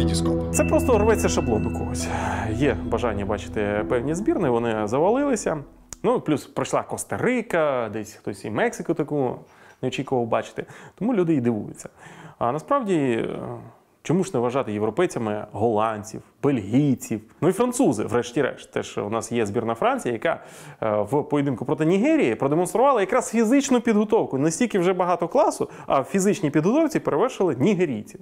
Вітіскоп. Це просто рветься шаблон у когось. Є бажання бачити певні збірни, вони завалилися. Ну, плюс пройшла Коста-Рика, десь хтось і Мексику таку не очікував бачити. Тому люди і дивуються. А насправді, чому ж не вважати європейцями голландців, бельгійців, ну і французи, врешті-решт. Теж у нас є збірна Франції, яка в поєдинку проти Нігерії продемонструвала якраз фізичну підготовку. Не стільки вже багато класу, а в фізичній підготовці перевершили нігерійців.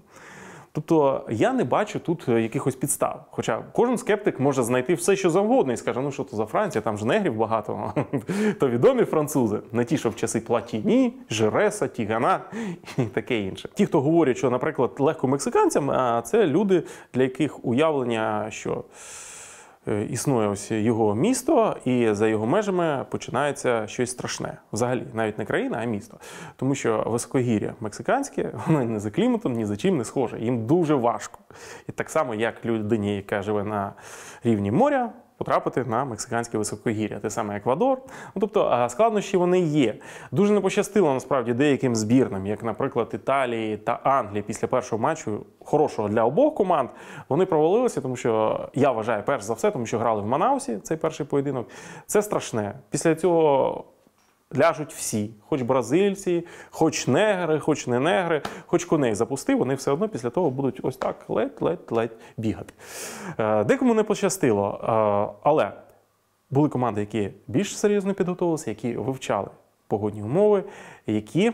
Тобто я не бачу тут е, якихось підстав. Хоча кожен скептик може знайти все, що завгодно, і скаже, ну що то за Франція, там ж негрів багато, то відомі французи, не ті, що в часи Платіні, Жереса, Тігана і таке інше. Ті, хто говорять, що, наприклад, легко мексиканцям, а це люди, для яких уявлення, що існує ось його місто, і за його межами починається щось страшне. Взагалі, навіть не країна, а місто. Тому що високогір'я мексиканське, воно ні за кліматом, ні за чим не схоже. Їм дуже важко. І так само, як людині, яка живе на рівні моря. Потрапити на мексиканське високогір'я, те саме Еквадор. Ну тобто складнощі вони є. Дуже не пощастило насправді деяким збірнам, як, наприклад, Італії та Англії після першого матчу, хорошого для обох команд, вони провалилися, тому що я вважаю, перш за все, тому що грали в Манаусі цей перший поєдинок. Це страшне. Після цього ляжуть всі, хоч бразильці, хоч негри, хоч не негри, хоч коней запустив, вони все одно після того будуть ось так ледь-ледь-ледь бігати. Е, Декому не пощастило, е, але були команди, які більш серйозно підготувалися, які вивчали погодні умови, які е,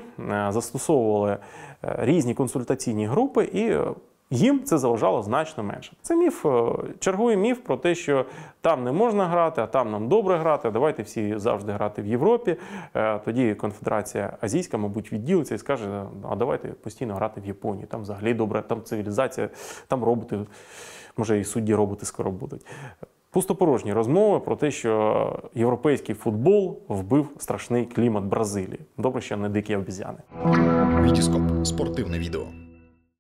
застосовували різні консультаційні групи і. Їм це заважало значно менше. Це міф, е, черговий міф про те, що там не можна грати, а там нам добре грати. Давайте всі завжди грати в Європі. Е, Тоді конфедерація азійська, мабуть, відділиться і скаже: а давайте постійно грати в Японії. Там взагалі добре, там цивілізація, там роботи, може і судді роботи скоро будуть. Пустопорожні розмови про те, що європейський футбол вбив страшний клімат Бразилії. Добре, що не дикі обізяни. Вітіскоп. Спортивне відео.